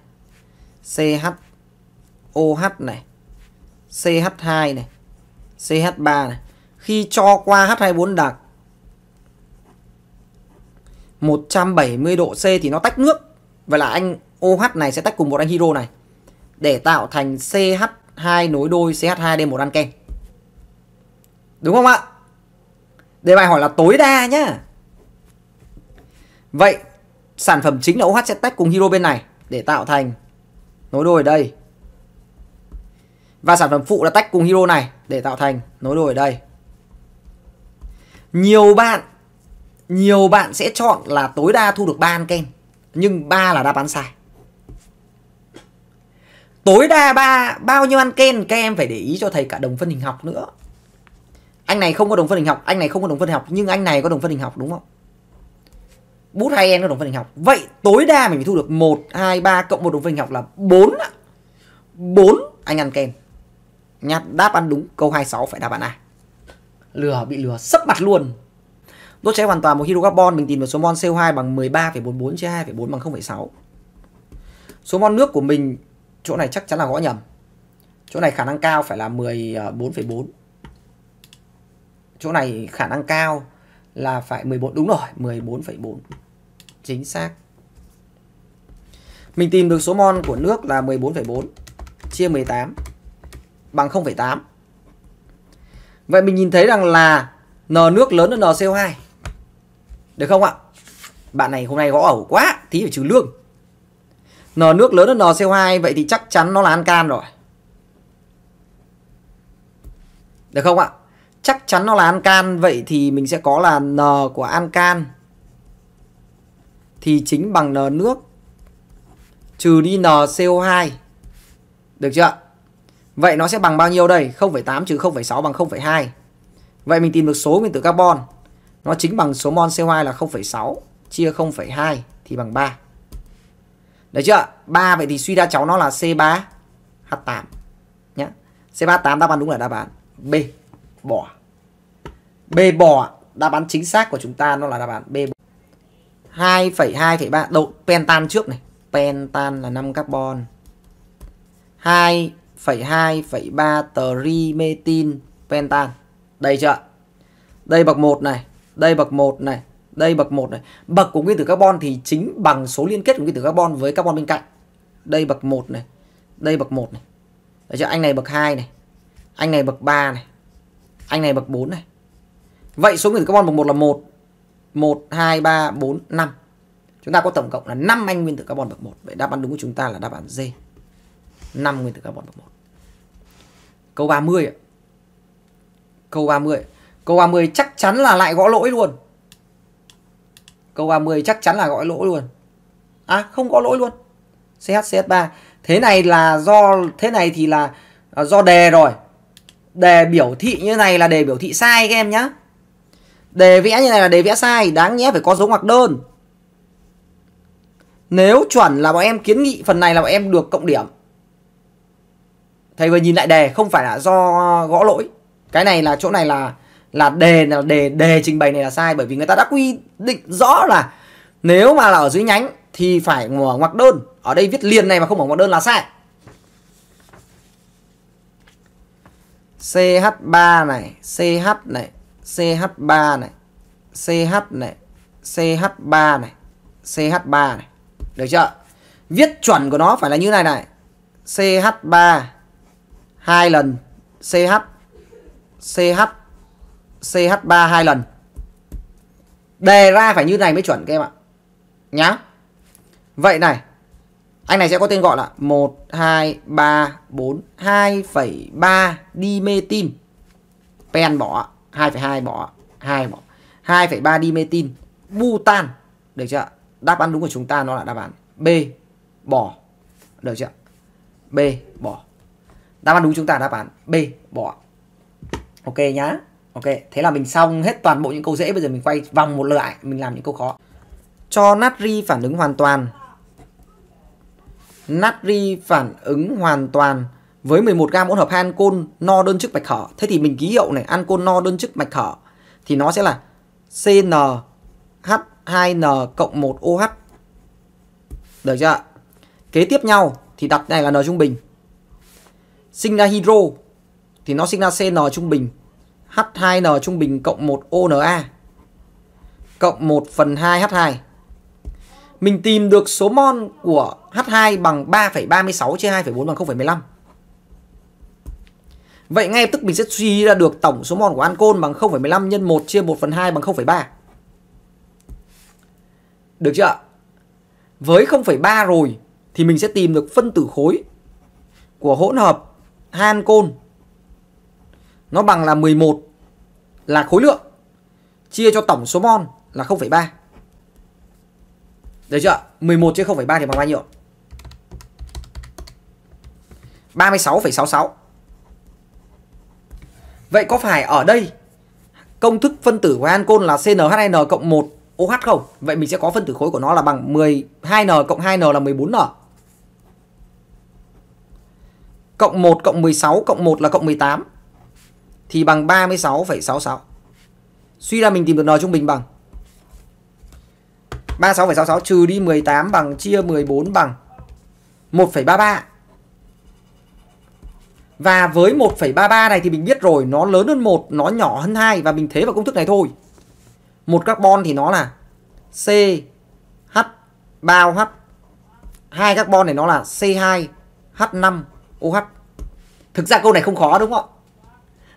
CHOH này, CH2 này, CH3 này. Khi cho qua H24 đặc 170 độ C thì nó tách nước. Vậy là anh OH này sẽ tách cùng một anh hydro này để tạo thành CH2 nối đôi CH2 lên một ken. Đúng không ạ? Đề bài hỏi là tối đa nhá. Vậy, sản phẩm chính là OH sẽ tách cùng hero bên này để tạo thành nối đôi ở đây. Và sản phẩm phụ là tách cùng hero này để tạo thành nối đôi ở đây. Nhiều bạn nhiều bạn sẽ chọn là tối đa thu được 3 anken nhưng 3 là đáp án sai tối đa ba, bao nhiêu anken các em phải để ý cho thầy cả đồng phân hình học nữa anh này không có đồng phân hình học anh này không có đồng phân hình học nhưng anh này có đồng phân hình học đúng không? Bút hai em có đồng phân hình học. Vậy tối đa mình phải thu được 1, 2, 3 cộng một đồng phân hình học là 4 4 anh ăn kem. Nhát đáp ăn đúng câu 26 phải đáp án A. Lừa bị lừa sấp mặt luôn. Đốt cháy hoàn toàn một hydrocarbon mình tìm được số mol CO2 bằng 13,44 chia 2,4 bằng 0,6 số mol nước của mình chỗ này chắc chắn là gõ nhầm. Chỗ này khả năng cao phải là 14,4 chỗ này khả năng cao là phải 14 đúng rồi 14,4 chính xác. Mình tìm được số mol của nước là 14,4 chia 18 bằng 0,8 vậy mình nhìn thấy rằng là n nước lớn hơn n CO2 được không ạ? Bạn này hôm nay gõ ẩu quá tí phải trừ lương. N nước lớn hơn n CO2 vậy thì chắc chắn nó là ăn ancan rồi. Được không ạ? Chắc chắn nó là ancan vậy thì mình sẽ có là n của ancan thì chính bằng n nước. Trừ đi n CO2 được chưa? Vậy nó sẽ bằng bao nhiêu đây? 0,8 trừ 0,6 bằng 0,2 vậy mình tìm được số nguyên tử carbon. Nó chính bằng số mol CO2 là 0,6 chia 0,2 thì bằng 3 được chưa? 3 vậy thì suy ra cháu nó là C3H8 nhé C38 đáp án đúng là đáp án B bỏ B bỏ đáp án chính xác của chúng ta nó là đáp án B 2,2,3 độ pentan trước này. Pentan là 5 carbon. 2,2,3 trimetin pentan. Đây chưa đây bậc 1 này đây bậc 1 này đây bậc 1 này. Bậc của nguyên tử carbon thì chính bằng số liên kết của nguyên tử carbon với carbon bên cạnh. Đây bậc 1 này đây bậc 1 này. Đấy chưa? anh này bậc 2 này anh này bậc 3 này anh này bậc 4 này. Vậy số nguyên tử carbon bậc 1 là 1 1 2 3 4 5 chúng ta có tổng cộng là 5 anh nguyên tử carbon bậc 1 vậy đáp án đúng của chúng ta là đáp án D. 5 nguyên tử carbon bậc 1 câu 30 ạ. Câu 30 câu 30 chắc chắn là lại gõ lỗi luôn. Câu 30 chắc chắn là gõ lỗi luôn. À không gõ lỗi luôn. CH CH3. thế này là do, thế này thì là à, do đề rồi đề biểu thị như này là đề biểu thị sai các em nhá. Đề vẽ như này là đề vẽ sai, đáng nhẽ phải có dấu ngoặc đơn. Nếu chuẩn là bọn em kiến nghị, phần này là bọn em được cộng điểm. Thầy vừa nhìn lại đề, không phải là do gõ lỗi. Cái này là chỗ này là là đề là đề đề trình bày này là sai, bởi vì người ta đã quy định rõ là nếu mà là ở dưới nhánh thì phải mở ngoặc đơn. Ở đây viết liền này mà không mở ngoặc đơn là sai. CH3 này CH này CH3 này CH này CH3 này CH3 này. Được chưa? Viết chuẩn của nó phải là như này này. CH3 hai lần. CH CH CH3 hai lần. Đề ra phải như này mới chuẩn các em ạ. Nhá. Vậy này anh này sẽ có tên gọi là 1 2 3 4 2,3 dimetin. pen bỏ 2,2 bỏ 2 bỏ. 2,3 dimetin. butan. Được chưa? Đáp án đúng của chúng ta nó là đáp án B bỏ. Được chưa? B bỏ. Đáp án đúng chúng ta đáp án B bỏ. Ok nhá. Ok thế là mình xong hết toàn bộ những câu dễ. Bây giờ mình quay vòng một lại mình làm những câu khó. Cho natri phản ứng hoàn toàn natri phản ứng hoàn toàn với 11 gam hỗn hợp hai ancol no đơn chức bạch khở thế thì mình ký hiệu này, ancol no đơn chức bạch khở thì nó sẽ là CnH2n cộng 1 OH được chưa kế tiếp nhau thì đặt này là n trung bình. Sinh ra hydro thì nó sinh ra CN trung bình. H2N trung bình cộng 1 ONA cộng 1 phần 2 H2 mình tìm được số mol của H2 bằng 3,36 chia 2,4 bằng 0,15. Vậy ngay lập tức mình sẽ suy ra được tổng số mol của ancol bằng 0,15 nhân 1 chia 1 phần 2 bằng 0,3. Được chưa? Với 0,3 rồi thì mình sẽ tìm được phân tử khối của hỗn hợp ancol. Nó bằng là 11 là khối lượng chia cho tổng số mol là 0,3. Được chưa? 11 chia 0,3 thì bằng bao nhiêu? 36,66. Vậy có phải ở đây công thức phân tử của ancol là CnHn cộng 1 OH không? Vậy mình sẽ có phân tử khối của nó là bằng 12N cộng 2N là 14N. Cộng 1 cộng 16 cộng 1 là cộng 18. Thì bằng 36,66. Suy ra mình tìm được N trung bình bằng 36,66 trừ đi 18 bằng chia 14 bằng 1,33. Và với 1,33 này thì mình biết rồi nó lớn hơn 1, nó nhỏ hơn 2 và mình thế vào công thức này thôi. Một carbon thì nó là C H bao H. Hai carbon này nó là C2 H5 OH. Thực ra câu này không khó đúng không ạ?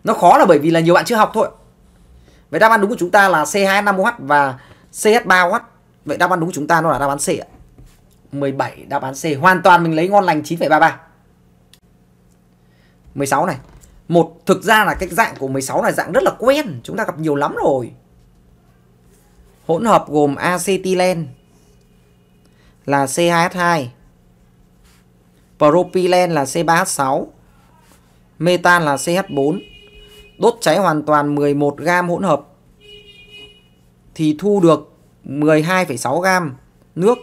Nó khó là bởi vì là nhiều bạn chưa học thôi. Vậy đáp án đúng của chúng ta là C2H5OH và CH3OH. Vậy đáp án đúng của chúng ta nó là đáp án C ạ. 17 đáp án C. Hoàn toàn mình lấy ngon lành 9,33. 16 này. Một thực ra là cái dạng của 16 là dạng rất là quen, chúng ta gặp nhiều lắm rồi. Hỗn hợp gồm acetylen là C2H2, propylen là C3H6, metan là CH4. Đốt cháy hoàn toàn 11 gam hỗn hợp thì thu được 12,6 gam nước.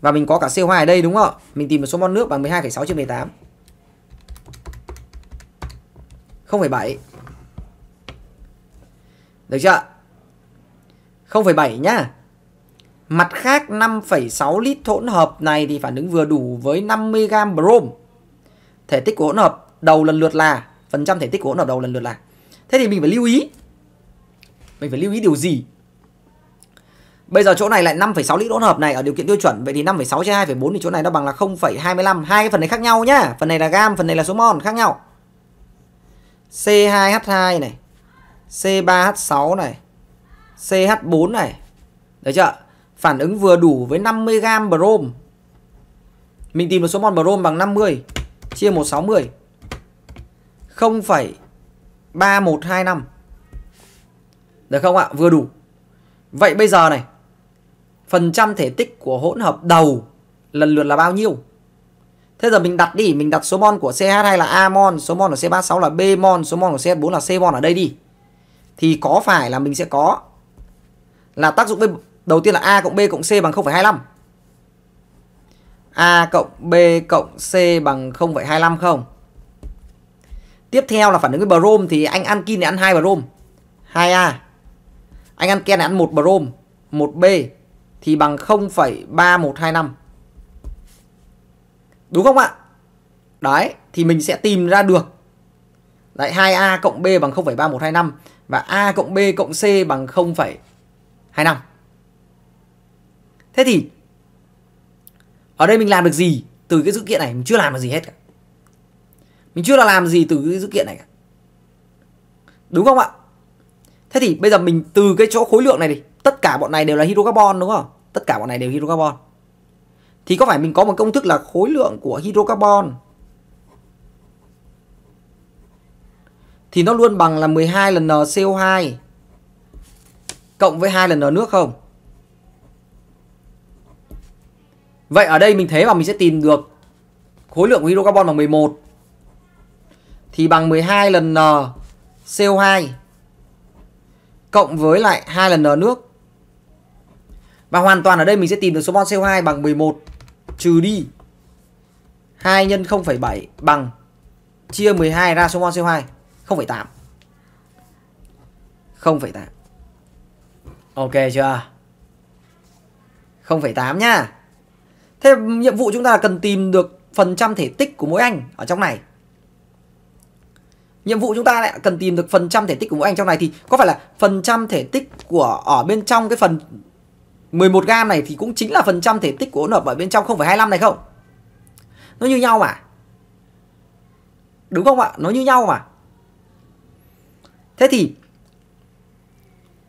Và mình có cả CO2 ở đây đúng không ạ? Mình tìm một số mol nước bằng 12,6 trên 18. 0,7 Được chưa? 0,7 nhá. Mặt khác 5,6 lít hỗn hợp này thì phản ứng vừa đủ với 50g brom Thể tích của hỗn hợp đầu lần lượt là Phần trăm thể tích của hỗn hợp đầu lần lượt là. Thế thì mình phải lưu ý. Mình phải lưu ý điều gì? Bây giờ chỗ này lại 5,6 lít hỗn hợp này ở điều kiện tiêu chuẩn. Vậy thì 5,6 chia 2,4 thì chỗ này nó bằng là 0,25 Hai cái phần này khác nhau nhá. Phần này là gam, phần này là số mol khác nhau. C2H2 này C3H6 này CH4 này Đấy chưa? Phản ứng vừa đủ với 50g brom Mình tìm được số mol brom bằng 50 Chia 160 0,3125 Được không ạ? Vừa đủ Vậy bây giờ này Phần trăm thể tích của hỗn hợp đầu Lần lượt là bao nhiêu? Thế giờ mình đặt đi, mình đặt số mol của CH2 là A mol, số mol của C36 là B mol, số mol của CH4 là C mol ở đây đi. Thì có phải là mình sẽ có là tác dụng với đầu tiên là A cộng B cộng C bằng 0,25. A cộng B cộng C bằng 0,25 không? Tiếp theo là phản ứng với brom thì anh ăn kin này ăn 2 brom. 2A. Anh ăn ken này ăn 1 brom, 1B thì bằng 0,3125. Đúng không ạ? Đấy, thì mình sẽ tìm ra được Đấy, 2A cộng B bằng 0,3125 và A cộng B cộng C bằng 0,25. Thế thì ở đây mình làm được gì từ cái dữ kiện này? Mình chưa làm được gì hết cả. Mình chưa là làm gì từ cái dữ kiện này cả. Đúng không ạ? Thế thì bây giờ mình từ cái chỗ khối lượng này đi, tất cả bọn này đều là hydrocarbon đúng không? Tất cả bọn này đều hydrocarbon thì có phải mình có một công thức là khối lượng của hydrocarbon thì nó luôn bằng là 12 lần N CO2 cộng với 2 lần N nước không? Vậy ở đây mình thế mà mình sẽ tìm được khối lượng của hydrocarbon bằng 11 thì bằng 12 lần N CO2 cộng với lại 2 lần N nước. Và hoàn toàn ở đây mình sẽ tìm được số mol CO2 bằng 11 trừ đi. 2 nhân 0,7 bằng chia 12 ra số mol CO2 0,8 0,8 Ok chưa? 0,8 nhá. Thế nhiệm vụ chúng ta là cần tìm được phần trăm thể tích của mỗi anh ở trong này. Nhiệm vụ chúng ta lại cần tìm được phần trăm thể tích của mỗi anh trong này thì có phải là phần trăm thể tích của ở bên trong cái phần 11 gam này thì cũng chính là phần trăm thể tích của hỗn hợp ở bên trong 0,25 này không? Nó như nhau mà. Đúng không ạ? Nó như nhau mà. Thế thì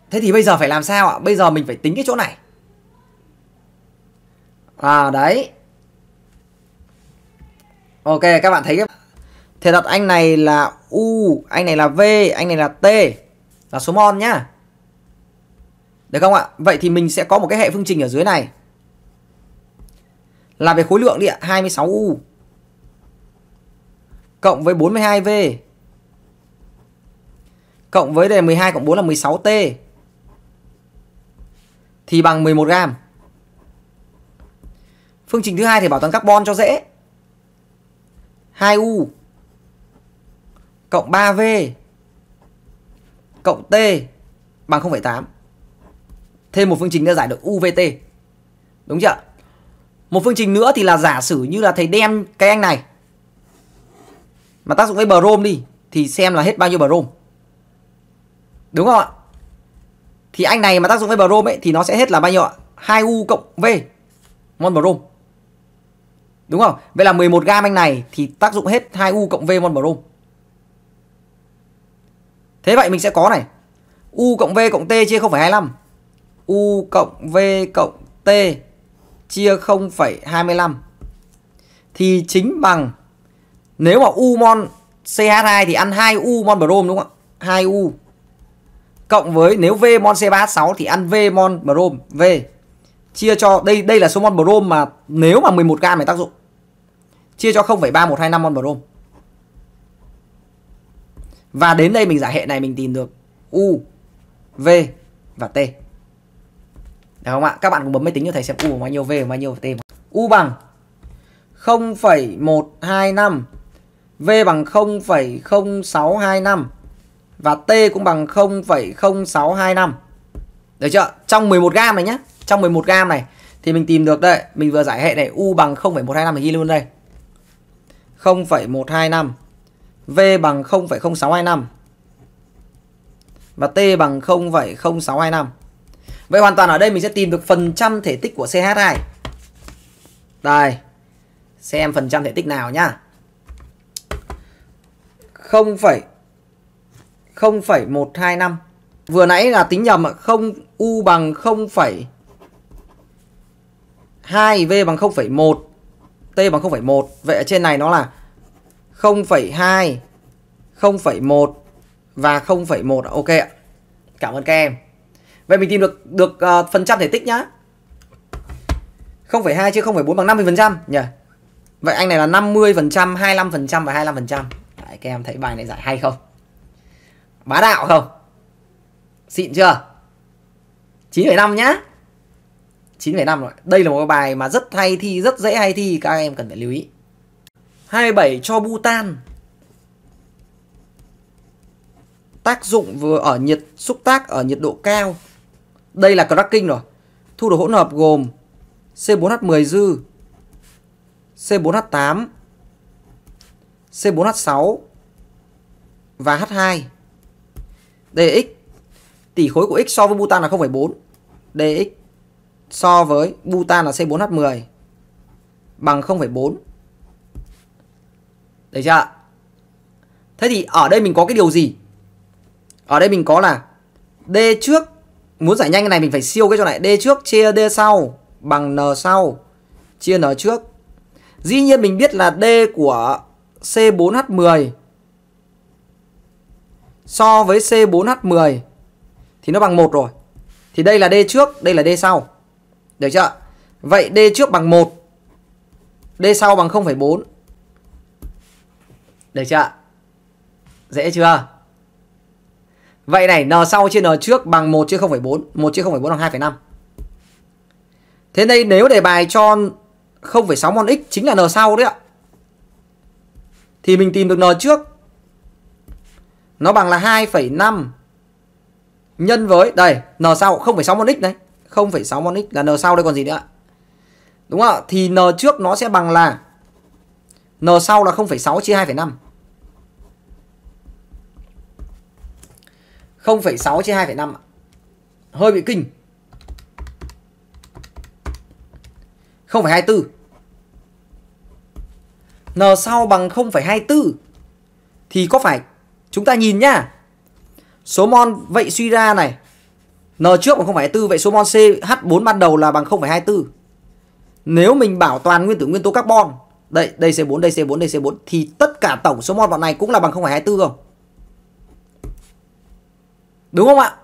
Thế thì bây giờ phải làm sao ạ? Bây giờ mình phải tính cái chỗ này. À đấy. Ok các bạn thấy cái Thể đặt anh này là U, anh này là V, anh này là T Là số mol nhá được không ạ? Vậy thì mình sẽ có một cái hệ phương trình ở dưới này. Là về khối lượng đi ạ, 26U cộng với 42V cộng với đề 12 cộng 4 là 16T thì bằng 11 gram. Phương trình thứ hai thì bảo toàn carbon cho dễ. 2U cộng 3V cộng T bằng 0,8. Thêm một phương trình đã giải được UVT. Đúng chưa? Một phương trình nữa thì là giả sử như là thầy đem cái anh này mà tác dụng với brom đi thì xem là hết bao nhiêu brom. Đúng không ạ? Thì anh này mà tác dụng với brom ấy thì nó sẽ hết là bao nhiêu ạ? 2U cộng V mol brom. Đúng không? Vậy là 11 gam anh này thì tác dụng hết 2U cộng V mol brom. Thế vậy mình sẽ có này. U cộng V cộng T chia 0,25. U cộng V cộng T chia 0,25 thì chính bằng nếu mà U mon CH2 thì ăn 2 U mon brom đúng không ạ? 2 U cộng với nếu V mon C3H6 thì ăn V mon brom V chia cho đây đây là số mon brom mà nếu mà 11 gam này tác dụng chia cho 0,3125 mon brom. Và đến đây mình giải hệ này mình tìm được U, V và T. Được không ạ? Các bạn cũng bấm máy tính cho thầy xem U bao nhiêu, V bao nhiêu, T. U bằng 0,125, V bằng 0,0625 và T cũng bằng 0,0625. Được chưa? Trong 11 gam này nhé. Trong 11 gam này thì mình tìm được đây, mình vừa giải hệ này U bằng 0,125 mình ghi luôn đây. 0,125 V bằng 0,0625 và T bằng 0,0625 Vậy hoàn toàn ở đây mình sẽ tìm được phần trăm thể tích của CH2 Đây Xem phần trăm thể tích nào nhá 0, 0,125. Vừa nãy là tính nhầm ạ. 0 U bằng 0, 2 V bằng 0,1 T bằng 0,1 Vậy ở trên này nó là 0,2 0,1 và 0,1 ok ạ. Cảm ơn các em. Vậy mình tìm được được uh, phần trăm thể tích nhá. 0,2 chứ 0,4 bằng 50% nhỉ. Vậy anh này là 50%, 25% và 25%. Đấy, các em thấy bài này giải hay không? Bá đạo không? Xịn chưa? 9,5 nhá. 9,5 rồi. Đây là một bài mà rất hay thi, rất dễ hay thi các em cần phải lưu ý. 27 cho butan. Tác dụng vừa ở nhiệt xúc tác ở nhiệt độ cao. Đây là cracking rồi. Thu được hỗn hợp gồm C4H10 dư, C4H8, C4H6 và H2. DX tỷ khối của X so với butan là 0,4. DX so với butan là C4H10 bằng 0,4. Đấy chưa? Thế thì ở đây mình có cái điều gì? Ở đây mình có là D trước Muốn giải nhanh cái này mình phải siêu cái chỗ này D trước chia D sau bằng N sau chia N trước Dĩ nhiên mình biết là D của C4H10 so với C4H10 thì nó bằng 1 rồi. Thì đây là D trước, đây là D sau. Được chưa? Vậy D trước bằng 1. D sau bằng 0,4. Được chưa? Dễ chưa? Vậy này, N sau chia N trước bằng 1 chia 0,4. 1 chia 0,4 bằng 2,5. Thế đây nếu đề bài cho 0,6 mol x chính là N sau đấy ạ. Thì mình tìm được N trước. Nó bằng là 2,5 nhân với đây, N sau 0,6 mol x đấy. 0,6 mol x là N sau đây còn gì nữa. ạ? Đúng không ạ? Thì N trước nó sẽ bằng là N sau là 0,6 chia 2,5. 0,6 chia 2,5 Hơi bị kinh. 0,24 N sau bằng 0,24 Thì có phải Chúng ta nhìn nhá. Số mol vậy suy ra này. N trước bằng 0,24 Vậy số mol CH4 ban đầu là bằng 0,24 Nếu mình bảo toàn nguyên tử nguyên tố carbon Đây, đây C4, đây C4, đây C4 Thì tất cả tổng số mol bọn này cũng là bằng 0,24 không? Đúng không ạ?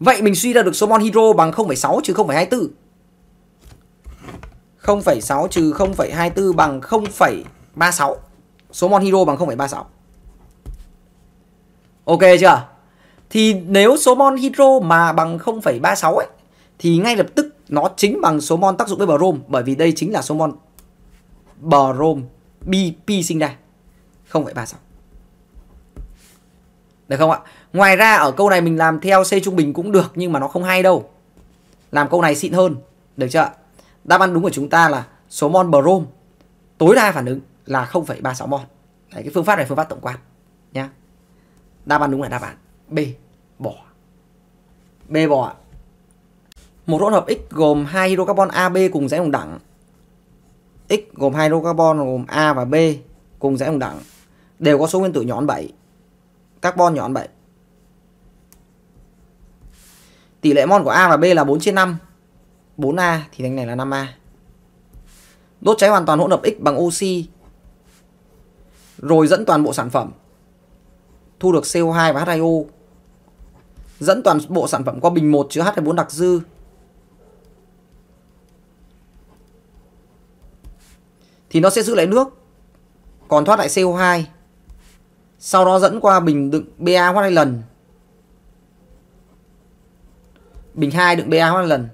Vậy mình suy ra được số mol hydro bằng 0,6 trừ 0,24. 0,6 trừ 0,24 bằng 0,36. Số mol hydro bằng 0,36. Ok chưa? Thì nếu số mol hydro mà bằng 0,36 ấy thì ngay lập tức nó chính bằng số mol tác dụng với brom bởi vì đây chính là số mol brom BP sinh ra 0,36. Được không ạ? Ngoài ra ở câu này mình làm theo C trung bình cũng được nhưng mà nó không hay đâu. Làm câu này xịn hơn. Được chưa? Đáp án đúng của chúng ta là số mol brom tối đa phản ứng là 0,36 mol. Đấy, cái phương pháp này phương pháp tổng quan nhá. Đáp án đúng là đáp án B bỏ. B bỏ. Một hỗn hợp X gồm hai hydrocarbon AB cùng dãy đồng đẳng. X gồm hai hydrocarbon gồm A và B cùng dãy đồng đẳng đều có số nguyên tử nhọn 7. Carbon nhọn 7. Tỷ lệ mol của A và B là 4 trên 5. 4A thì thành này là 5A. Đốt cháy hoàn toàn hỗn hợp X bằng oxy. Rồi dẫn toàn bộ sản phẩm. Thu được CO2 và H2O. Dẫn toàn bộ sản phẩm qua bình 1 chứa H24 đặc dư. Thì nó sẽ giữ lại nước. Còn thoát lại CO2. Sau đó dẫn qua bình đựng BA hoặc hai lần. Bình 2 đựng BA hai lần.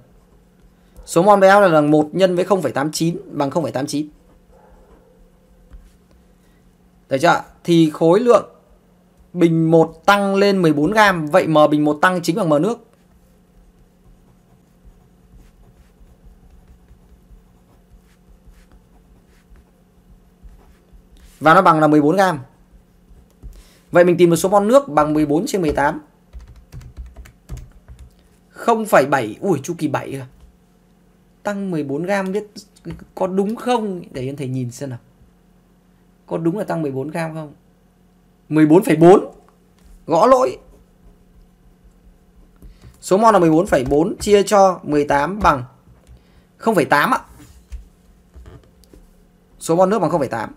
Số mol BaH là 1 nhân với 0,89 bằng 0,89. Được chưa? Thì khối lượng bình 1 tăng lên 14 gram, vậy M bình 1 tăng chính bằng M nước. Và nó bằng là 14 gram. Vậy mình tìm được số mol nước bằng 14 trên 18. 0,7. Ui chu kỳ 7 à. Tăng 14 gram biết có đúng không? Để anh thầy nhìn xem nào. Có đúng là tăng 14 gram không? 14,4. Gõ lỗi. Số mol là 14,4 chia cho 18 bằng 0,8 ạ. Số mol nước bằng 0,8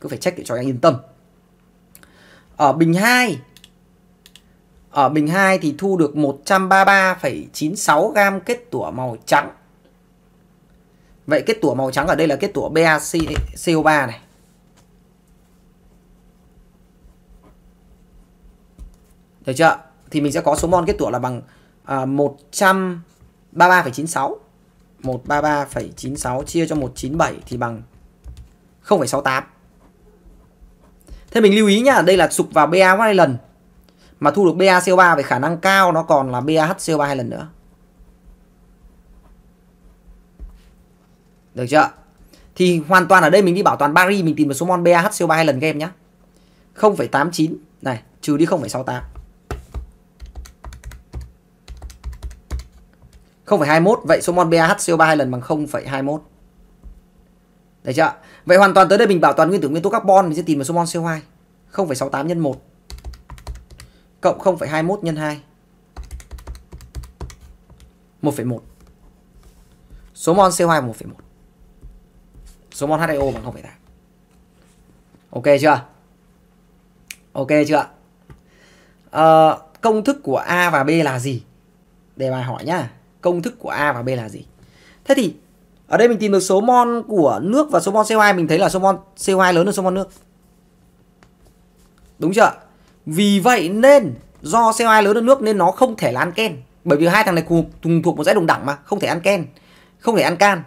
cứ phải check để cho anh yên tâm ở bình 2 ở bình 2 thì thu được 133,96 gam kết tủa màu trắng Vậy kết tủa màu trắng ở đây là kết tủa BaCO3 này Được chưa? Thì mình sẽ có số mol kết tủa là bằng à, 133,96 133,96 chia cho 197 thì bằng 0,68 Thế mình lưu ý nhá, đây là sụp vào BA hai lần. Mà thu được BaCO3 về khả năng cao nó còn là BaHCO3 hai lần nữa. Được chưa? Thì hoàn toàn ở đây mình đi bảo toàn bari mình tìm được số mol BaHCO3 hai lần các em nhá. 0,89 này, trừ đi 0,68. 0,21 vậy số mol BaHCO3 hai lần bằng 0,21. Được chưa? Vậy hoàn toàn tới đây mình bảo toàn nguyên tử nguyên tố carbon mình sẽ tìm được số mol CO2. 0,68 nhân 1 cộng 0,21 nhân 2 1,1 Số mol CO2 1,1 Số mol H2O bằng 0,8 Ok chưa? Ok chưa? À, công thức của A và B là gì? Để bài hỏi nhá. Công thức của A và B là gì? Thế thì ở đây mình tìm được số mol của nước và số mol CO2 mình thấy là số mol CO2 lớn hơn số mol nước. Đúng chưa? Vì vậy nên do CO2 lớn hơn nước nên nó không thể là ăn ken. Bởi vì hai thằng này cùng, cùng thuộc một dãy đồng đẳng mà, không thể ăn ken, không thể ăn can.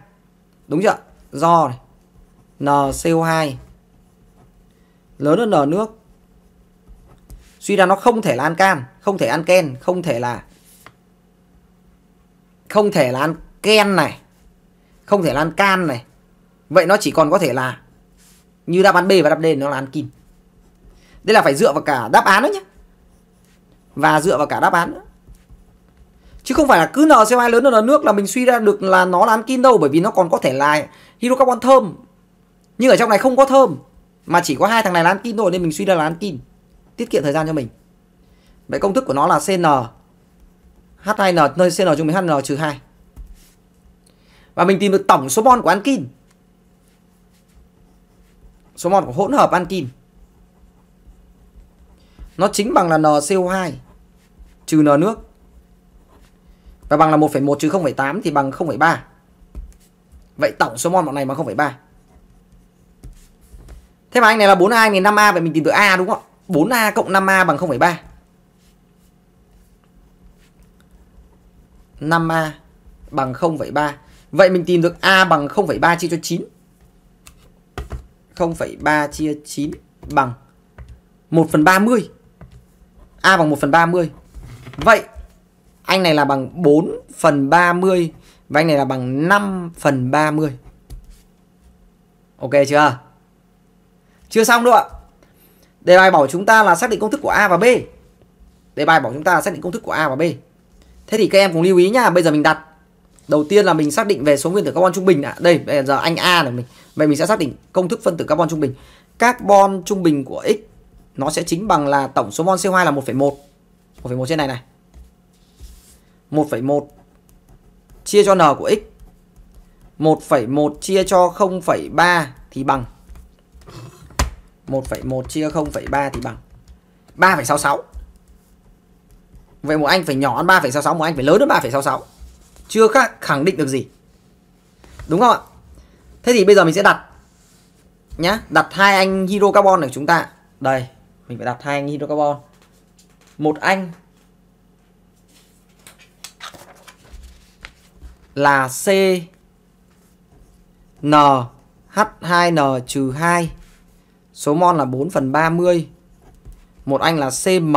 Đúng chưa? Do này, NCO2 lớn hơn N nước. Suy ra nó không thể là ăn can, không thể ăn ken, không thể là không thể là ăn ken này không thể ăn can này vậy nó chỉ còn có thể là như đáp án B và đáp D nó là ăn kim đây là phải dựa vào cả đáp án đó nhé và dựa vào cả đáp án nữa. Chứ không phải là cứ NCO2 lớn hơn nước là mình suy ra được là nó là ăn kim đâu, bởi vì nó còn có thể là hydrocarbon thơm. Nhưng ở trong này không có thơm, mà chỉ có hai thằng này là ăn kim thôi, nên mình suy ra là ăn kim tiết kiệm thời gian cho mình. Vậy công thức của nó là CN H2N nơi CN chung với HN trừ 2 và mình tìm được tổng số mol của ankin. Số mol của hỗn hợp ankin. Nó chính bằng là NCO2 trừ n nước. Và bằng là 1,1 trừ 0,8 thì bằng 0,3. Vậy tổng số mol bọn này bằng 0,3. Thế mà anh này là 4A này 5A vậy mình tìm được A đúng không ạ? 4A cộng 5A bằng 0,3. 5A bằng 0,3. Vậy mình tìm được A bằng 0,3 chia cho 9. 0,3 chia 9 bằng 1 phần 30. A bằng 1 phần 30. Vậy anh này là bằng 4 phần 30 và anh này là bằng 5 phần 30. Ok chưa? Chưa xong đâu ạ. Đề bài bảo chúng ta là xác định công thức của A và B. Đề bài bảo chúng ta là xác định công thức của A và B. Thế thì các em cùng lưu ý nhá, bây giờ mình đặt Đầu tiên là mình xác định về số nguyên tử carbon trung bình ạ. Đây, bây giờ anh A này mình. Vậy mình sẽ xác định công thức phân tử carbon trung bình. Carbon trung bình của x nó sẽ chính bằng là tổng số mol CO2 là 1,1. 1,1 trên này này. 1,1 chia cho n của x. 1,1 chia cho 0,3 thì bằng. 1,1 chia 0,3 thì bằng. 3,66 Vậy một anh phải nhỏ hơn 3,66 Một anh phải lớn hơn 3,66 Chưa khác khẳng định được gì. Đúng không ạ? Thế thì bây giờ mình sẽ đặt Nhá Đặt hai anh hydrocarbon của chúng ta. Đây. Mình phải đặt hai anh hydrocarbon. Một anh là C N H2N trừ 2 Số mol là 4 phần 30 Một anh là CM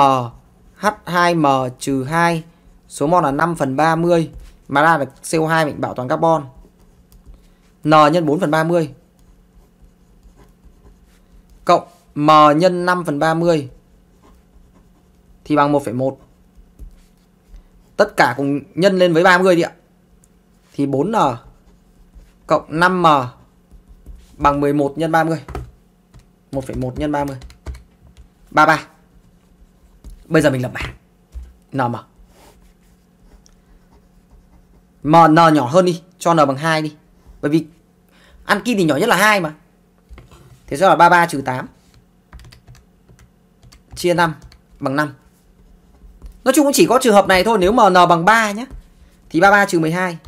H2M trừ 2 Số mol là 5 phần 30 Mà ra được CO2 mình bảo toàn carbon. N nhân 4 phần 30 Cộng M nhân 5 phần 30 Thì bằng 1,1 Tất cả cùng nhân lên với 30 đi ạ thì 4n cộng 5m bằng 11 nhân 30. 1,1 nhân 30. 33. Bây giờ mình lập bảng. nm. M n nhỏ hơn đi, cho n bằng 2 đi. Bởi vì ăn kim thì nhỏ nhất là 2 mà. Thế do là 33 trừ 8 chia 5 bằng 5. Nói chung cũng chỉ có trường hợp này thôi, nếu mà n bằng 3 nhé thì 33 trừ 12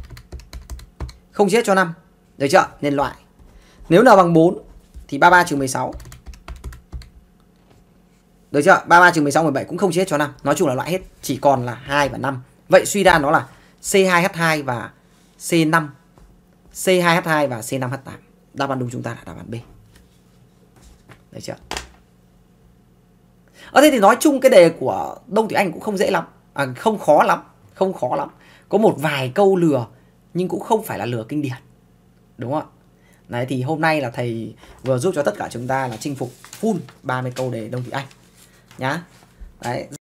không chia cho 5. Được chưa? Nên loại. Nếu n bằng 4 thì 33 trừ 16. Được chưa? 33 trừ 16 17 cũng không chia cho 5. Nói chung là loại hết, chỉ còn là 2 và 5. Vậy suy ra nó là C2H2 và C5. C2H2 và C5H8. Đáp án đúng chúng ta là đáp án B. Được chưa? Ờ, Ở đây thì nói chung cái đề của Đông Thủy Anh cũng không dễ lắm. À, không khó lắm. Không khó lắm. Có một vài câu lừa nhưng cũng không phải là lừa kinh điển đúng không ạ Đấy thì hôm nay là thầy vừa giúp cho tất cả chúng ta là chinh phục full 30 câu đề Đông Thị Anh nhá. Đấy